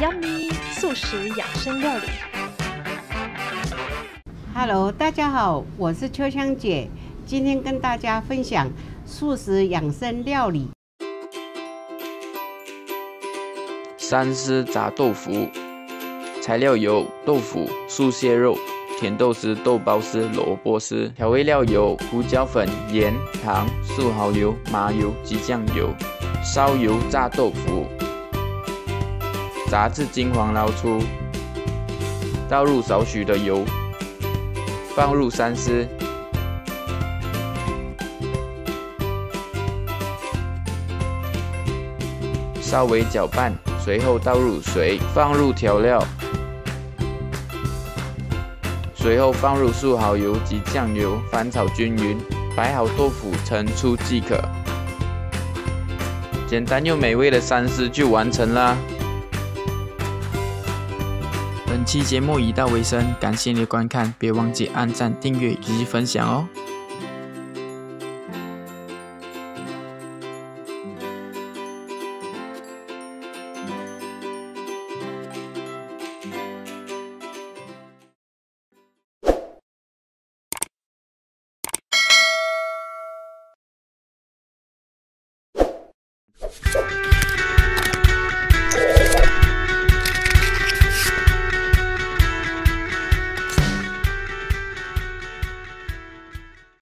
Yummy 素食养生料理。Hello，大家好，我是秋香姐，今天跟大家分享素食养生料理。三丝炸豆腐，材料有豆腐、素蟹肉、甜豆丝、豆包丝、萝卜丝。调味料有胡椒粉、盐、糖、素蚝油、麻油及酱油。烧油炸豆腐，炸至金黄捞出，倒入少许的油，放入三丝。稍微搅拌，随后倒入水，放入调料，随后放入素蚝油及酱油，翻炒均匀，摆好豆腐盛出即可。简单又美味的三丝就完成啦！本期节目已到尾声，感谢你的观看，别忘记按赞、订阅以及分享哦。